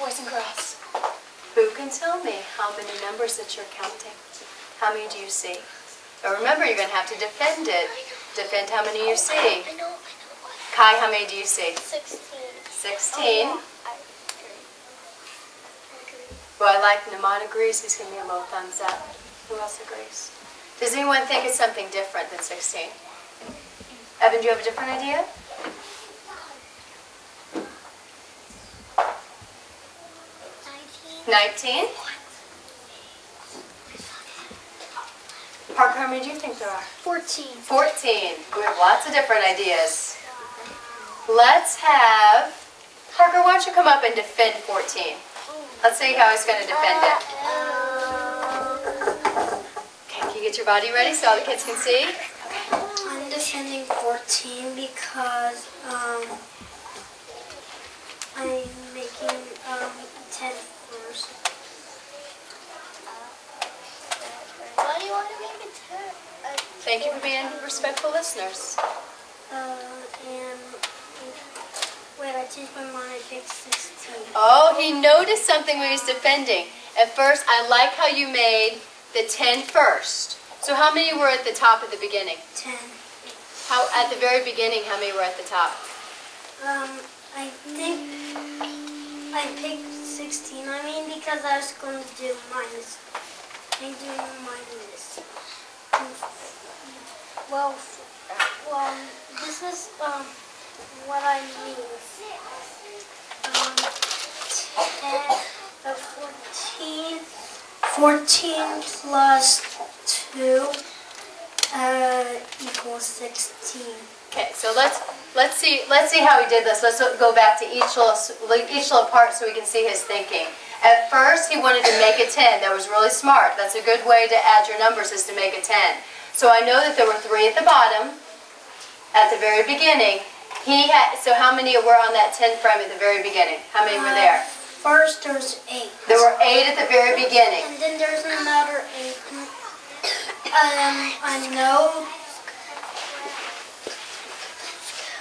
boys and girls. Who can tell me how many numbers that you're counting? How many do you see? But remember, you're going to have to defend it. Defend how many you see. I know, I know. Kai, how many do you see? 16. 16. Oh, I. Well, I like Naman agrees. He's giving me a low thumbs up. Who else agrees? Does anyone think it's something different than 16? Evan, do you have a different idea? 19? Parker, how many do you think there are? Fourteen. 14. We have lots of different ideas. Let's have Parker, why don't you come up and defend 14? Let's see how he's going to defend it. Okay, can you get your body ready so all the kids can see? I'm defending 14 because um, I'm making um, 10 first. Why do you want to make it ten? Uh, Thank you for being respectful listeners. Uh, and wait, I changed my mind. I picked 16. Oh, he noticed something when he was defending. At first, I like how you made the 10 first. So how many were at the top at the beginning? 10. How At the very beginning, how many were at the top? Um, I think I picked 16. I mean, because I was going to do minus. I'm doing minus. Well, well, this is um what I mean. Um, 10, uh, 14, 14 plus 2 uh, equals 16. Okay, so let's let's see let's see how he did this. Let's go back to each little each little part so we can see his thinking. At first, he wanted to make a 10. That was really smart. That's a good way to add your numbers is to make a 10. So I know that there were three at the bottom at the very beginning. He had so how many were on that 10 frame at the very beginning? How many were there? First, there's 8. There were eight at the very beginning. And then there's another 8. Um, I know.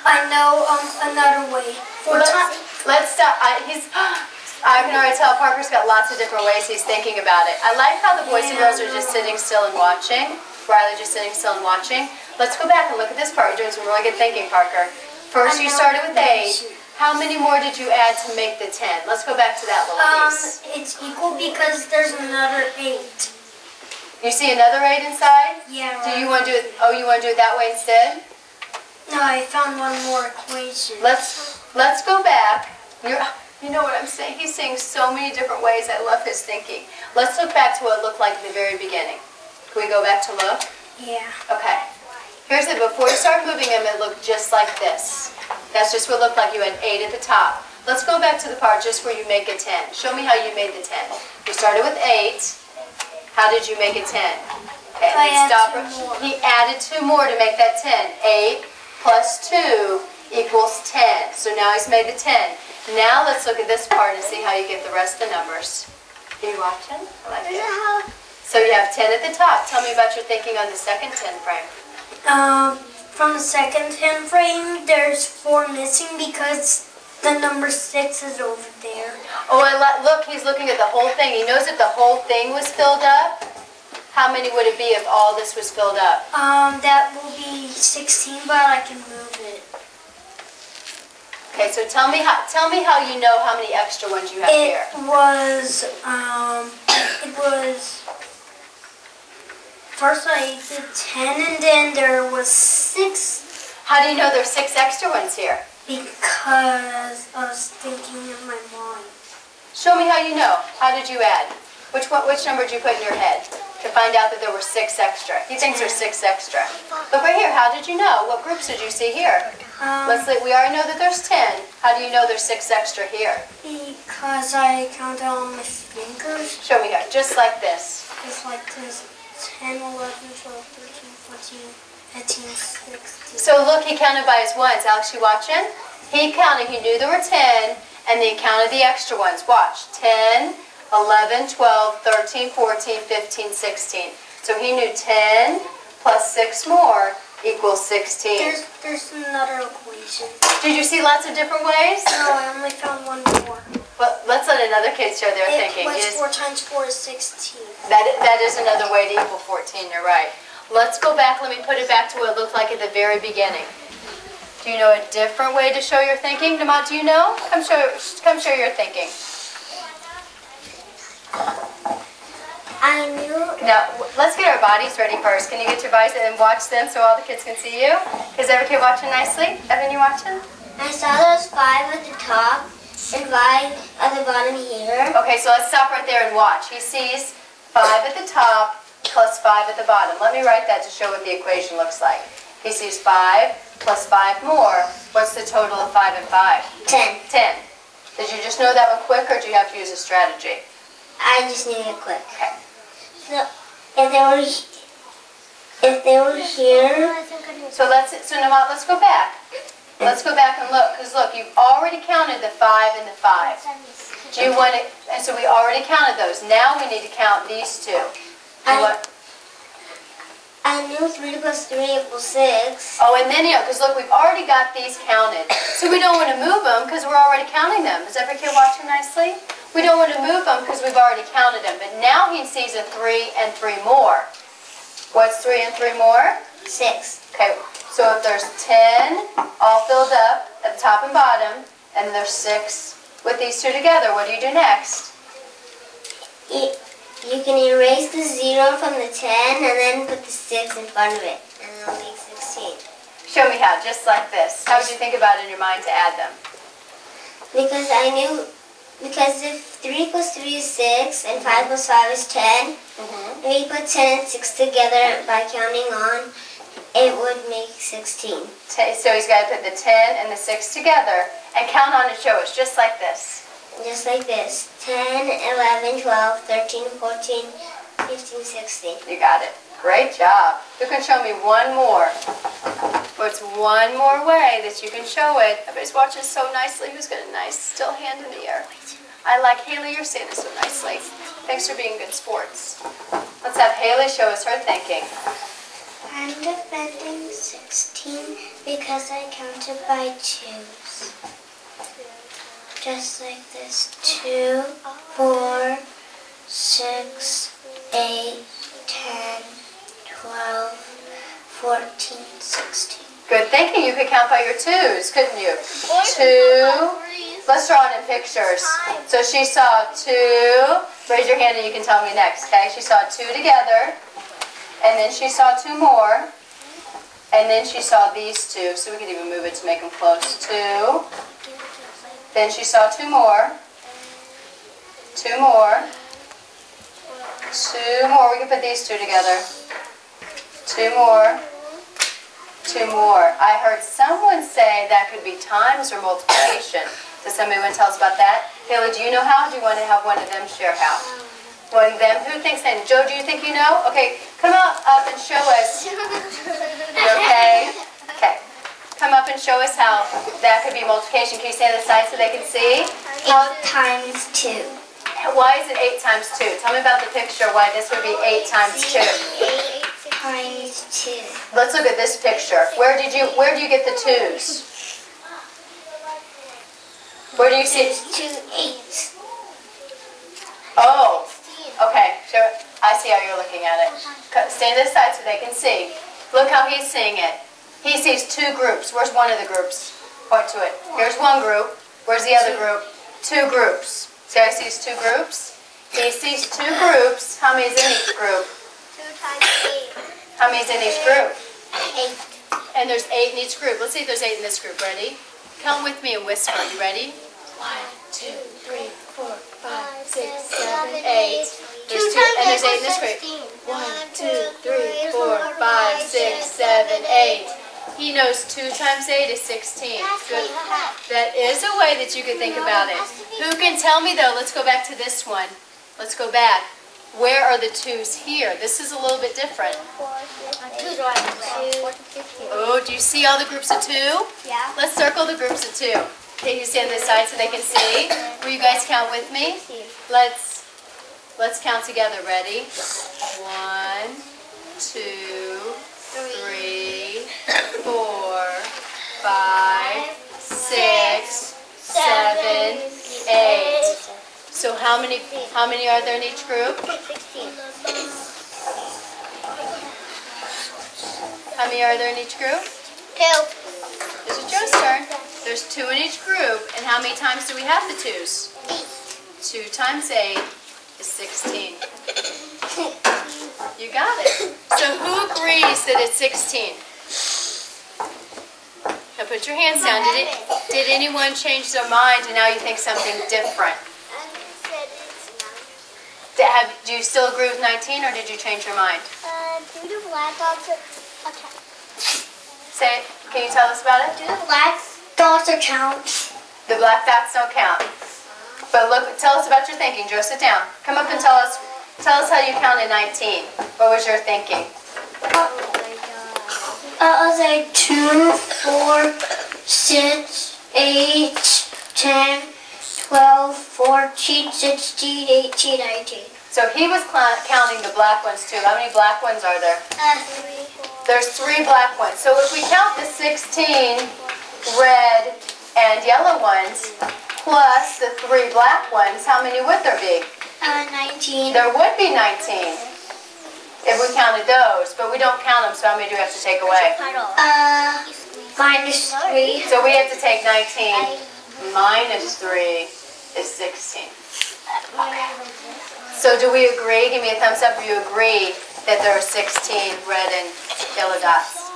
I know um another way. Four Let's, times. let's stop. I, he's. I can already tell Parker's got lots of different ways he's thinking about it. I like how the boys and girls are just sitting still and watching. Riley just sitting still and watching. Let's go back and look at this part. You're doing some really good thinking, Parker. First, you started with eight. How many more did you add to make the ten? Let's go back to that little Um, piece. it's equal because there's another 8. You see another eight inside? Yeah. Do you want to do it? Oh, you want to do it that way instead? No, I found one more equation. Let's let's go back. You're, you know what I'm saying? He's saying so many different ways. I love his thinking. Let's look back to what it looked like at the very beginning. Can we go back to look? Yeah. Okay. Here's it. Before you start moving them, it looked just like this. That's just what it looked like. You had eight at the top. Let's go back to the part just where you make a 10. Show me how you made the 10. You started with eight. How did you make a 10? Okay, I then added stop. two more. He added two more to make that 10. Eight plus two equals 10. So now he's made the 10. Now let's look at this part and see how you get the rest of the numbers. Are you watching? I like it. So you have 10 at the top. Tell me about your thinking on the second 10 frame. Um, from the second 10 frame, there's 4 missing because the number 6 is over there. Oh, I look, he's looking at the whole thing. He knows that the whole thing was filled up. How many would it be if all this was filled up? Um, that will be 16, but I can move it. Okay, so tell me how tell me how you know how many extra ones you have It here. was, um, it was, first I did 10 and then there was 6 How do you know there's six extra ones here? because I was thinking in my mind. Show me how you know. How did you add? Which one, which number did you put in your head to find out that there were six extra? He thinks there's six extra. Look right here. How did you know? What groups did you see here? Um, Let's see. We already know that there's ten. How do you know there's six extra here? because I counted on my fingers. Show me here. Just like this. It's like this 10, 11, 12, 13, 14, 15, 16. So look, he counted by his ones. Alex, you watching? He counted. He knew there were 10, and then he counted the extra ones. Watch. 10, 11, 12, 13, 14, 15, 16. So he knew 10 plus 6 more equals 16. There's, there's another equation. Did you see lots of different ways? No, I only found one more. Well, let's let another kid show their It, thinking. what's 4 times 4 is 16. That, that is another way to equal 14, you're right. Let's go back, let me put it back to what it looked like at the very beginning. Do you know a different way to show your thinking? Namat, do you know? Come show, come show your thinking. I knew Now, let's get our bodies ready first. Can you get your bodies and watch them so all the kids can see you? Is every kid watching nicely? Evan, you watching? I saw those five at the top and five at the bottom here. Okay, so let's stop right there and watch. He sees five at the top plus five at the bottom. Let me write that to show what the equation looks like. He sees five plus five more. What's the total of five and five? Ten. Ten. Did you just know that one quick or do you have to use a strategy? I just knew it quick. Okay. So if they were if they were here, So let's, so Namat, let's go back. Let's go back and look, because look, you've already counted the five and the five. Do you want to, and so we already counted those. Now we need to count these two. Do I- I knew three plus three equals six. Oh, and then, you know, because look, we've already got these counted. So we don't want to move them because we're already counting them. Is every kid watching nicely? We don't want to move them because we've already counted them. But now he sees a three and three more. What's three and three more? Six. Okay, so if there's 10 all filled up at the top and bottom, and there's six with these two together, what do you do next? You, you can erase the zero from the ten and then put the six in front of it, and it'll make sixteen. Show me how, just like this. How would you think about it in your mind to add them? Because I knew, because if three plus three is six and five plus five is ten, Mm-hmm. if you put ten and six together by counting on, it would make sixteen. So he's got to put the 10 and the 6 together and count on and show us, just like this. Just like this. 10, 11, 12, 13, 14, 15, 16. You got it. Great job. You can show me one more. What's one more way that you can show it? Everybody's watching so nicely. Who's got a nice still hand in the air? I like Haley. You're saying it so nicely. Thanks for being good sports. Let's have Haley show us her thinking. I'm defending 16 because I counted by twos. Just like this. 2, 4, 6, 8, 10, 12, 14, 16. Good thinking. You could count by your twos, couldn't you? Two. Let's draw it in pictures. So she saw two. Raise your hand and you can tell me next, okay? She saw two together. And then she saw two more. And then she saw these two. So we could even move it to make them close. Two. Then she saw two more. Two more. Two more. We can put these two together. Two more. Two more. I heard someone say that could be times or multiplication. Does somebody want to tell us about that? Haley, do you know how? Do you want to have one of them share how? One of them? Who thinks that? Joe, do you think you know? Okay, come up, up and show us. Okay? Okay. Come up and show us how that could be multiplication. Can you stand on the side so they can see? How, 8 times 2. why is it 8 times 2? Tell me about the picture why this would be 8 times 2. 8 times 2. Let's look at this picture. Where did you where do you get the twos? Where do you see It's 2 8. Oh, okay. Sure. I see how you're looking at it. Stand this side so they can see. Look how he's seeing it. He sees two groups. Where's one of the groups? Point to it. Here's one group. Where's the other group? Two groups. See how he sees two groups? He sees two groups. How many is in each group? 2 times 8. How many is in each group? 8. And there's eight in each group. Let's see if there's eight in this group. Ready? Count with me and whisper. You ready? One, two, three, four, five, six, seven, eight. There's two, and there's eight in this group. One, two, three, four, five, six, seven, eight. He knows two times eight is 16. Good. That is a way that you could think about it. Who can tell me though? Let's go back to this one. Let's go back. Where are the twos here? This is a little bit different. Oh, do you see all the groups of two? Yeah. Let's circle the groups of two. Can you stand this side so they can see? Will you guys count with me? Let's let's count together. Ready? One, two, three, four, five, how many how many are there in each group? 16. How many are there in each group? Two. This is Joe's turn. There's two in each group, and how many times do we have the twos? Eight. Two times eight is 16. You got it. So who agrees that it's 16? Now put your hands down. Did it? Did anyone change their mind and now you think something different? Have, do you still agree with 19 or did you change your mind? Uh, do the black dogs okay. Say. Can you tell us about it? Do the black dogs count? The black dots don't count. But look, tell us about your thinking. Joe, sit down. Come up and tell us. Tell us how you counted 19. What was your thinking? Oh my god. I was like two, four, six, eight, ten, twelve, fourteen, sixteen, eighteen, nineteen. So he was counting the black ones too. How many black ones are there? Uh, three. There's three black ones. So if we count the 16 red and yellow ones plus the three black ones, how many would there be? Uh, nineteen. There would be 19 if we counted those, but we don't count them, so how many do we have to take away? Uh, minus three. So we have to take 19 minus 3 is 16. Okay. So do we agree? Give me a thumbs up if you agree that there are 16 red and yellow dots.